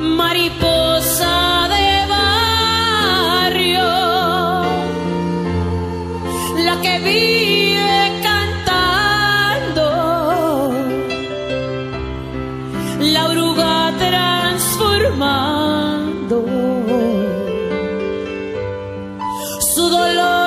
mariposa de barrio, la que vive cantando, la oruga transformando su dolor.